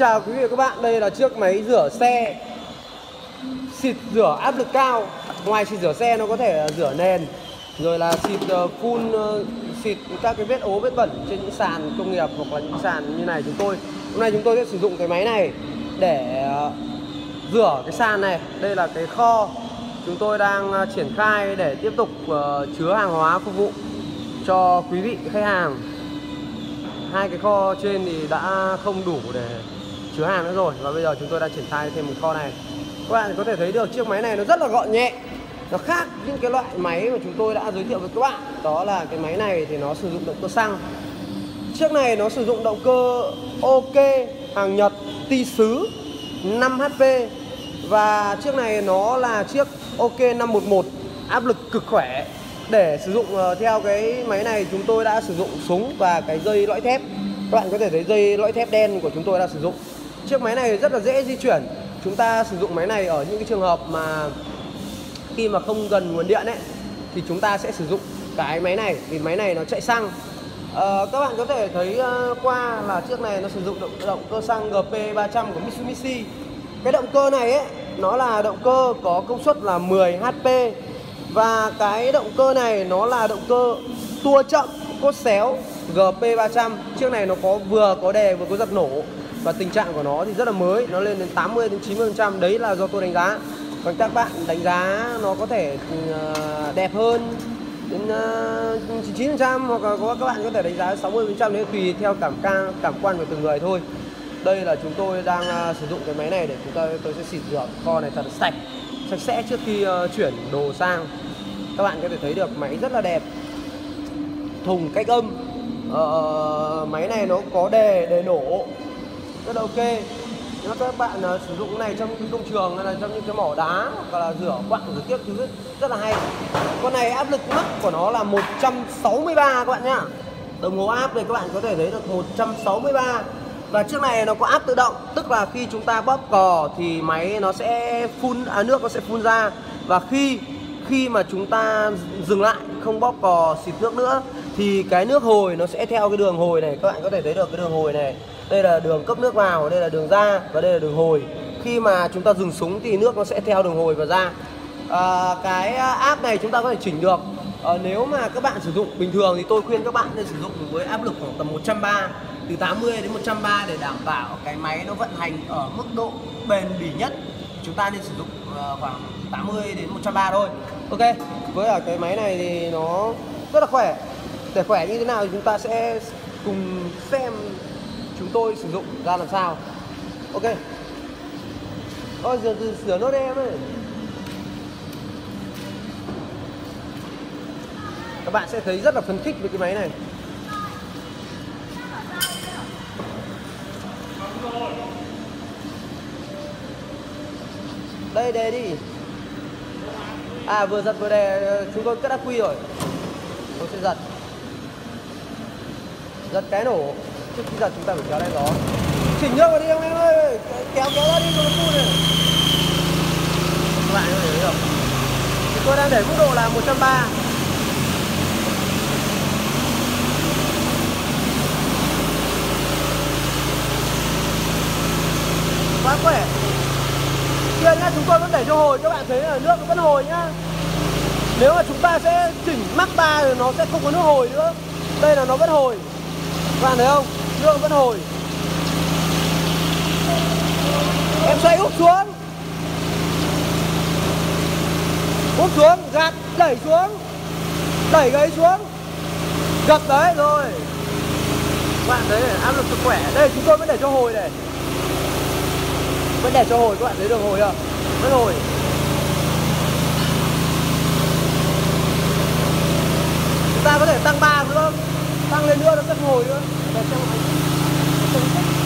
Chào quý vị và các bạn, đây là chiếc máy rửa xe. Xịt rửa áp lực cao. Ngoài xịt rửa xe nó có thể rửa nền Rồi là xịt ờ, phun ờ, xịt các cái vết ố vết bẩn trên những sàn công nghiệp hoặc là những sàn như này chúng tôi. Hôm nay chúng tôi sẽ sử dụng cái máy này để ờ, rửa cái sàn này. Đây là cái kho chúng tôi đang triển khai để tiếp tục chứa hàng hóa phục vụ cho quý vị khách hàng. Hai cái kho trên thì đã không đủ để chứa hàng nữa rồi. Và bây giờ chúng tôi đã triển khai thêm một kho này. Các bạn có thể thấy được chiếc máy này nó rất là gọn nhẹ. Nó khác những cái loại máy mà chúng tôi đã giới thiệu với các bạn. Đó là cái máy này thì nó sử dụng động cơ xăng. Chiếc này nó sử dụng động cơ OK, hàng Nhật, ti sứ 5 HP và chiếc này nó là chiếc OK 511 áp lực cực khỏe. Để sử dụng ờ, theo cái máy này chúng tôi đã sử dụng súng và cái dây lõi thép. Các bạn có thể thấy dây lõi thép đen của chúng tôi đã sử dụng chiếc máy này rất là dễ di chuyển. Chúng ta sử dụng máy này ở những cái trường hợp mà khi mà không gần nguồn điện ấy thì chúng ta sẽ sử dụng cái máy này vì máy này nó chạy xăng. À, các bạn có thể thấy ờ, qua là chiếc này nó sử dụng động, động cơ xăng GP 300 của Mitsubishi. Cái động cơ này ấy nó là động cơ có công suất là 10 HP và cái động cơ này nó là động cơ tua chậm cốt xéo GP300 Chiếc này nó có vừa có đè vừa có giật nổ. Và tình trạng của nó thì rất là mới Nó lên đến 80 đến 90% Đấy là do tôi đánh giá. Còn các bạn đánh giá nó có thể ừ, à, đẹp hơn đến à, uh, 99% hoặc là có các bạn có thể đánh giá 60% đấy tùy theo cảm ca cảm quan của từng người thôi. Đây là chúng tôi đang à, sử dụng cái máy này để chúng ta tôi sẽ xịt rửa kho này thật sạch sạch sẽ trước khi ờ, chuyển đồ sang. Các bạn có thể thấy được máy rất là đẹp. Thùng cách âm uh, máy này nó có đề đề nổ rất là ok. Nếu các bạn uh, sử dụng cái này trong những công trường hay là trong những cái mỏ đá hoặc là rửa quặng rửa tiếp thứ rất, rất là hay. Con này áp lực mắc của nó là 163 các bạn nhá. Đồng hồ áp này các bạn có thể thấy được 163 và chiếc này nó có áp tự động tức là khi chúng ta bóp cò thì máy nó sẽ phun à, nước nó sẽ phun ra. Và khi khi mà chúng ta dừng lại không bóp cò xịt nước nữa thì cái nước hồi nó sẽ theo cái đường hồi này. Các bạn có thể thấy được cái đường hồi này đây là đường cấp nước vào đây là đường ra và đây là đường hồi. Khi mà chúng ta dừng súng thì nước nó sẽ theo đường hồi và ra. À, cái áp này chúng ta có thể chỉnh được. À, nếu mà các bạn sử dụng bình thường thì tôi khuyên các bạn nên sử dụng với áp lực khoảng tầm 130 từ 80 đến 130 để đảm bảo cái máy nó vận hành ở mức độ bền bỉ nhất. Chúng ta nên sử dụng ờ, khoảng 80 đến 130 thôi. Ok với ở cái máy này thì nó rất là khỏe. Để khỏe như thế nào thì chúng ta sẽ cùng xem chúng tôi sử dụng ra làm sao? Ok. Ôi giờ từ sửa nốt em ơi. Các bạn sẽ thấy rất là phấn khích với cái máy này. Đây, đề đi. À vừa giật vừa đề ờ, chúng tôi cất ác quy rồi. Tôi sẽ giật. Giật cái nổ trước khi giật chúng ta phải kéo đai gió chỉnh nước vào đi ông em ơi kéo kéo ra đi, cho nó phun này. Các bạn có thể thấy không? Thì tôi đang để mức độ là 130 quá khỏe. Kia nhá chúng tôi vẫn để cho hồi, các bạn thấy là nước vẫn hồi nhá. Nếu mà chúng ta sẽ chỉnh mắc ba thì nó sẽ không có nước hồi nữa. Đây là nó vẫn hồi. Các bạn thấy không? Nước vẫn hồi. Em xoay úp xuống. Úp xuống, gạt, đẩy xuống. Đẩy gáy xuống. Gập đấy, rồi. Các bạn thấy áp lực sức khỏe. Đây, chúng tôi vẫn để cho hồi này. Vẫn để cho hồi, các bạn thấy được hồi không? Vẫn hồi. Chúng ta có thể tăng ba nữa tăng lên nữa nó sẽ hồi nữa. Và châu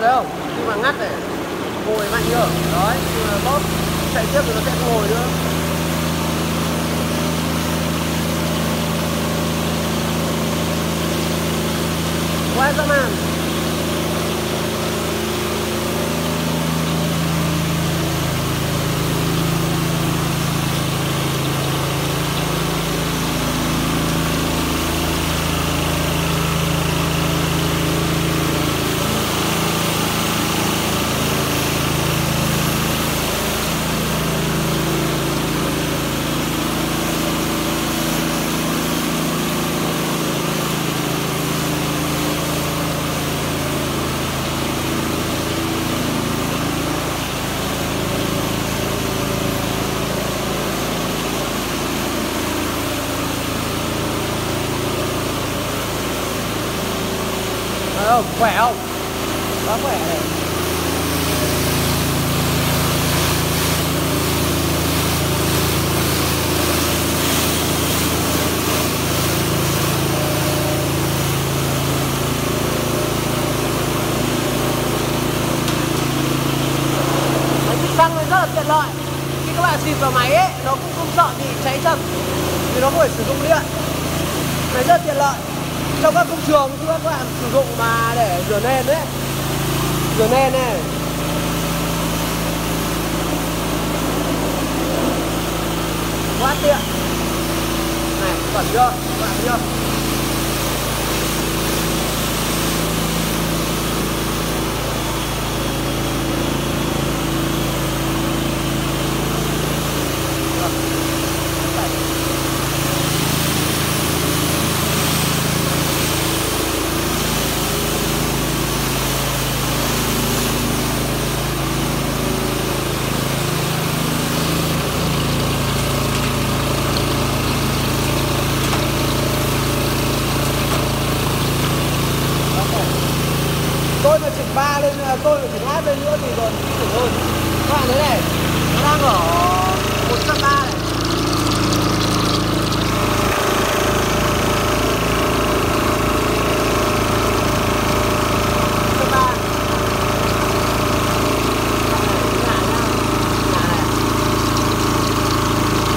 bạn thấy không khi mà ngắt này. Ngồi mạnh chưa? Đấy khi mà bóp chạy tiếp thì nó sẽ ngồi nữa quá dã man Thấy không? Khỏe không? Quá khỏe này Máy xịt xăng này rất là tiện lợi Khi các bạn xịt vào máy ấy, nó cũng không sợ bị cháy chậm Vì nó không phải sử dụng điện Này rất tiện lợi trong các công trường, các bạn sử dụng mà để rửa nền đấy. Rửa nền này. Quá tiện. Này, chuẩn chưa? Các bạn thấy chưa? Tôi mà chỉnh ba lên à, tôi mà chỉnh hát lên nữa thì còn kinh khủng hơn các bạn thấy này, nó đang ở một trăm ba này trăm ba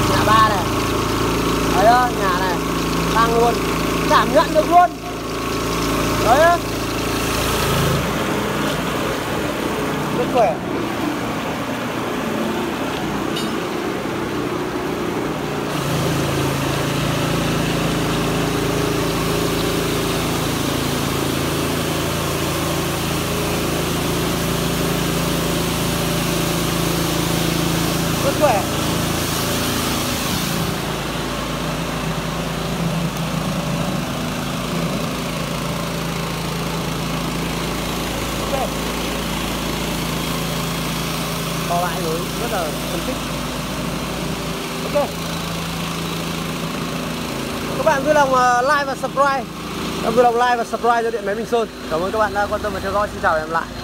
nhà ba này đấy đó nhà này tăng luôn cảm nhận được luôn đấy á rất khỏe rất khỏe ok co lại rồi rất là phân tích ok. Các bạn vui lòng ờ, like và subscribe. Các bạn vui lòng like và subscribe cho điện máy Bình Sơn. Cảm ơn các bạn đã quan tâm và theo dõi. Xin chào và hẹn gặp lại.